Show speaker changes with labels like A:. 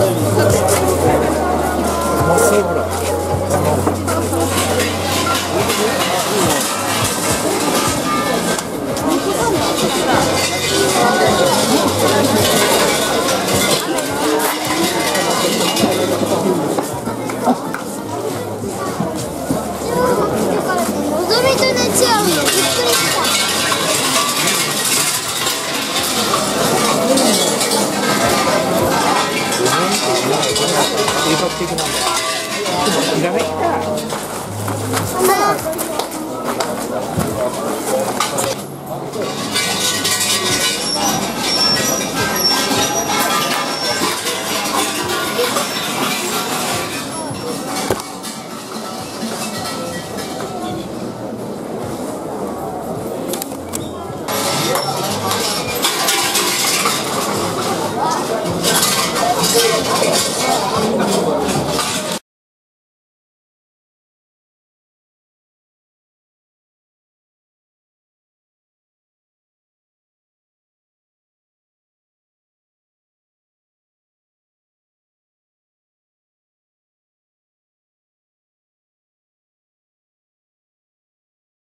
A: の
B: 計画的なんだよいらないか
A: マ